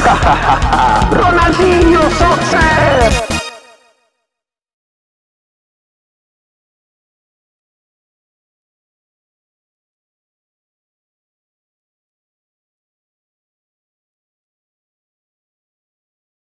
哈哈哈哈。好难